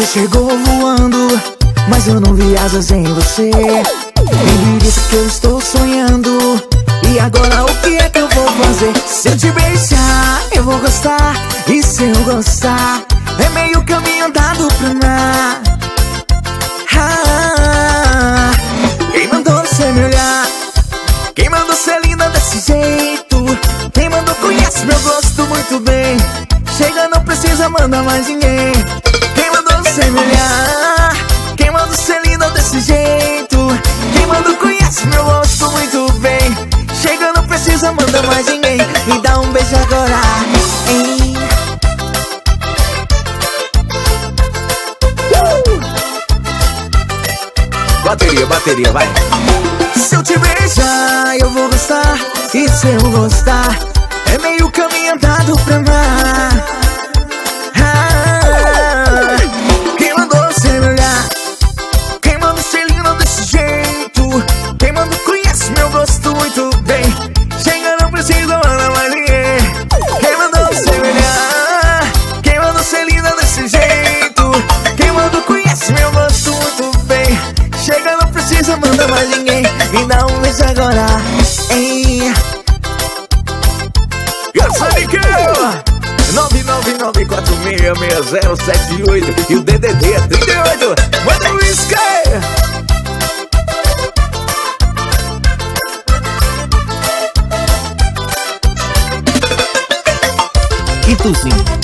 Você chegou voando, mas eu não vi asas em você. Me disse que eu estou sonhando. E agora o que é que eu vou fazer? Se eu te beijar, eu vou gostar. E se eu gostar, é meio caminho andado pra mar. Ah, quem mandou você me olhar? Quem mandou ser linda desse jeito? Quem mandou conhece meu gosto muito bem. Chega, não precisa mandar mais ninguém. Você me olhar? Quem mandou ser linda desse jeito? Quem mandou conhece meu gosto muito bem. Chega, não precisa mandar mais ninguém. Me dá um beijo agora. Hein? Bateria, bateria, vai. Se eu te beijar, eu vou gostar. E se eu gostar, é meio caminho andado pra mar. Mandar mais ninguém. Me dá um beijo agora. Ei. Miguel! 999466078 e o DDD é 38. Manda o whisky! Ituzinho.